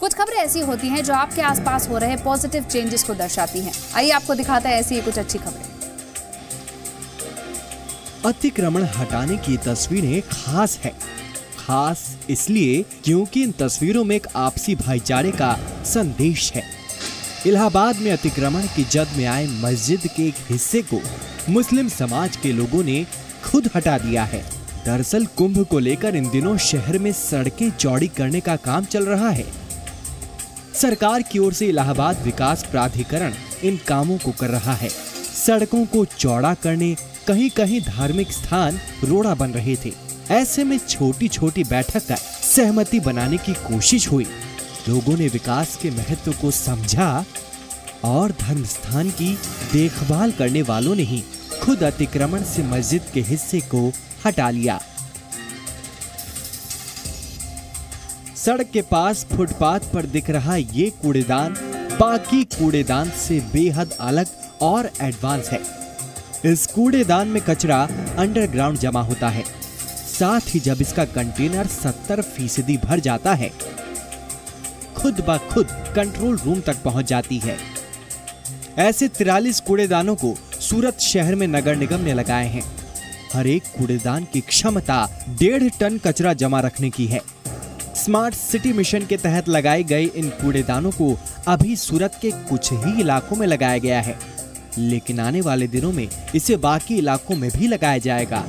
कुछ खबरें ऐसी होती हैं जो आपके आसपास हो रहे पॉजिटिव चेंजेस को दर्शाती हैं। आइए आपको दिखाता है ऐसी कुछ अच्छी खबरें। अतिक्रमण हटाने की तस्वीरें खास है। खास इसलिए क्योंकि इन तस्वीरों में एक आपसी भाईचारे का संदेश है। इलाहाबाद में अतिक्रमण की जद में आए मस्जिद के एक हिस्से को मुस्लिम समाज के लोगों ने खुद हटा दिया है। दरअसल कुंभ को लेकर इन दिनों शहर में सड़कें चौड़ी करने का काम चल रहा है। सरकार की ओर से इलाहाबाद विकास प्राधिकरण इन कामों को कर रहा है। सड़कों को चौड़ा करने कहीं कहीं धार्मिक स्थान रोड़ा बन रहे थे। ऐसे में छोटी छोटी बैठक कर सहमति बनाने की कोशिश हुई। लोगों ने विकास के महत्व को समझा और धर्म स्थान की देखभाल करने वालों ने ही खुद अतिक्रमण से मस्जिद के हिस्से को हटा लिया। सड़क के पास फुटपाथ पर दिख रहा ये कूड़ेदान बाकी कूड़ेदान से बेहद अलग और एडवांस है। इस कूड़ेदान में कचरा अंडरग्राउंड जमा होता है। साथ ही जब इसका कंटेनर 70 फ़ीसदी भर जाता है, खुद ब खुद कंट्रोल रूम तक पहुँच जाती है। ऐसे तिरालीस कूड़ेदानों को सूरत शहर में नगर निगम ने लगाए हैं। हर एक कूड़ेदान की क्षमता डेढ़ टन कचरा जमा रखने की है। स्मार्ट सिटी मिशन के तहत लगाए गए इन कूड़ेदानों को अभी सूरत के कुछ ही इलाकों में लगाया गया है। लेकिन आने वाले दिनों में इसे बाकी इलाकों में भी लगाया जाएगा।